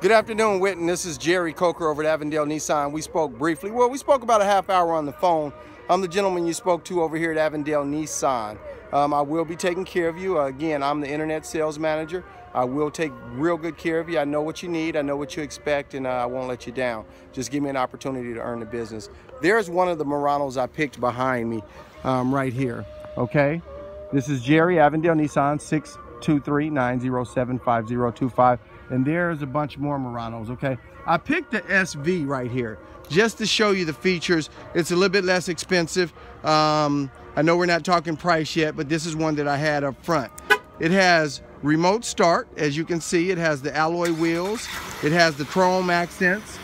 Good afternoon, Witten. This is Jerry Coker over at Avondale Nissan. We spoke briefly. Well, we spoke about a half hour on the phone. I'm the gentleman you spoke to over here at Avondale Nissan. Um, I will be taking care of you. Uh, again, I'm the internet sales manager. I will take real good care of you. I know what you need. I know what you expect, and uh, I won't let you down. Just give me an opportunity to earn the business. There's one of the Muranos I picked behind me um, right here, okay? This is Jerry, Avondale Nissan, 623-907-5025 and there's a bunch more Muranos, okay? I picked the SV right here just to show you the features. It's a little bit less expensive. Um, I know we're not talking price yet, but this is one that I had up front. It has remote start, as you can see. It has the alloy wheels. It has the chrome accents,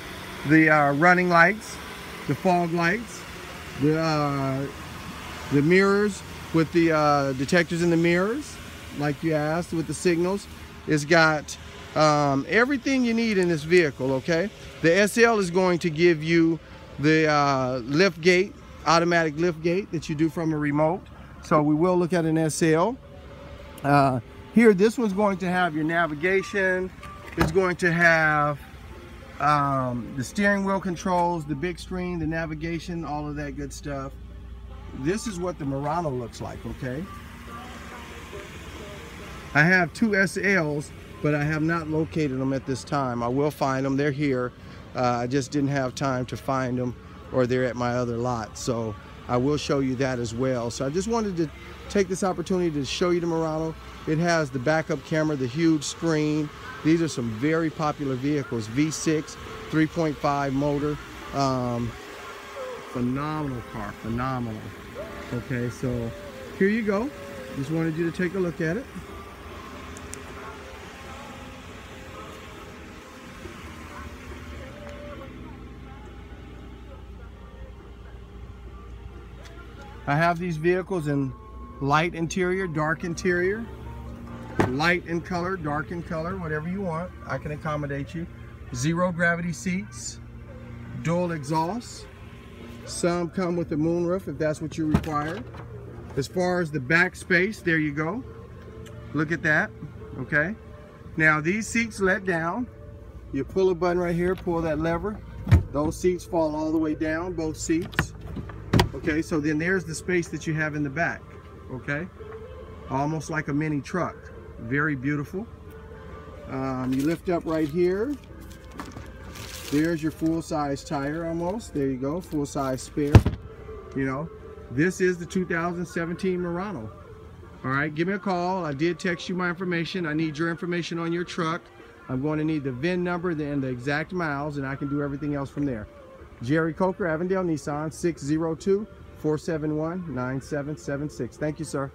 the uh, running lights, the fog lights, the, uh, the mirrors with the uh, detectors in the mirrors, like you asked, with the signals. It's got um, everything you need in this vehicle, okay? The SL is going to give you the uh, lift gate, automatic lift gate that you do from a remote. So we will look at an SL. Uh, here, this one's going to have your navigation. It's going to have um, the steering wheel controls, the big screen, the navigation, all of that good stuff. This is what the Murano looks like, okay? I have two SLs but I have not located them at this time. I will find them, they're here. Uh, I just didn't have time to find them or they're at my other lot. So I will show you that as well. So I just wanted to take this opportunity to show you the Murano. It has the backup camera, the huge screen. These are some very popular vehicles. V6, 3.5 motor. Um, phenomenal car, phenomenal. Okay, so here you go. Just wanted you to take a look at it. I have these vehicles in light interior, dark interior, light in color, dark in color, whatever you want. I can accommodate you. Zero gravity seats, dual exhaust. Some come with a moonroof if that's what you require. As far as the back space, there you go. Look at that, okay? Now these seats let down. You pull a button right here, pull that lever. Those seats fall all the way down, both seats. Okay, so then there's the space that you have in the back. Okay, almost like a mini truck. Very beautiful. Um, you lift up right here. There's your full-size tire almost. There you go, full-size spare. You know, this is the 2017 Murano. All right, give me a call. I did text you my information. I need your information on your truck. I'm going to need the VIN number and the exact miles, and I can do everything else from there. Jerry Coker, Avondale Nissan, 602 471 9776. Thank you, sir.